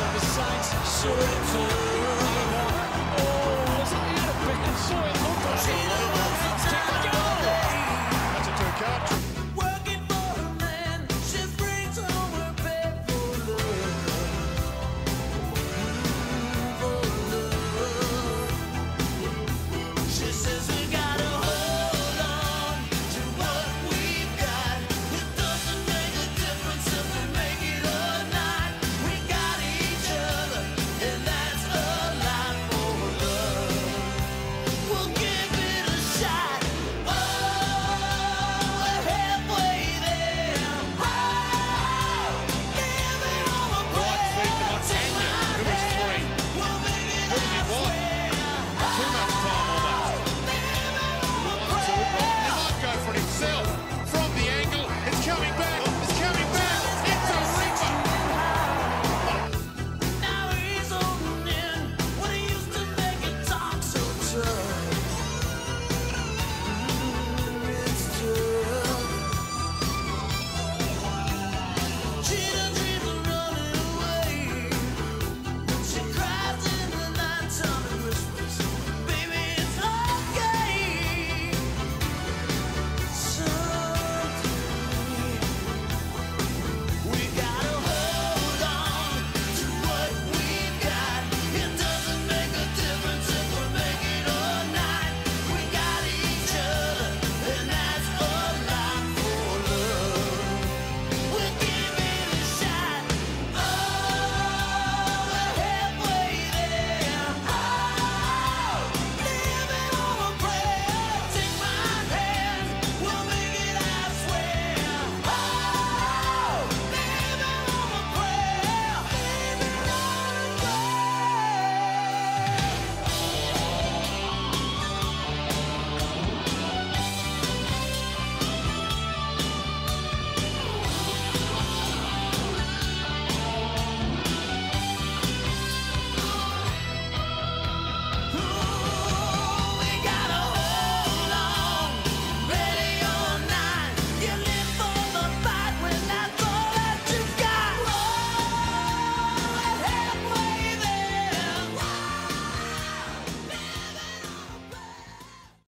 of. The signs sure to